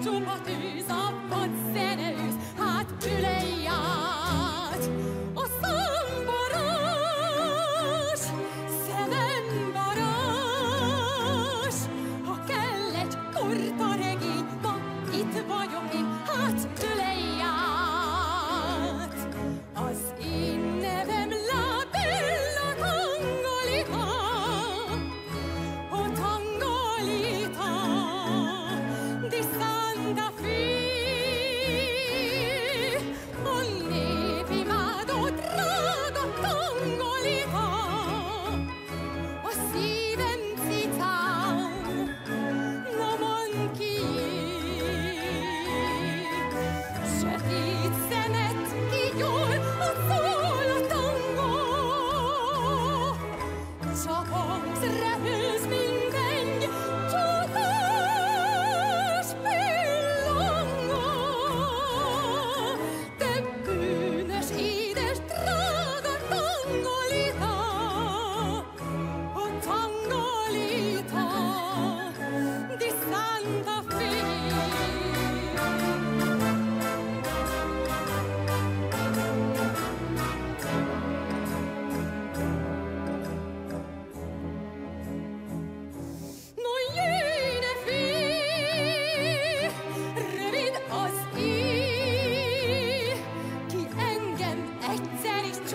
Az csupa tűz, a vad zeneűz, hát ülej át. A szambaras, szemem varázs. Ha kell egy kurta regény, ma itt vagyok én, hát ülej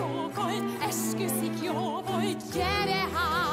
jó volt, esküszik jó volt, gyere hát!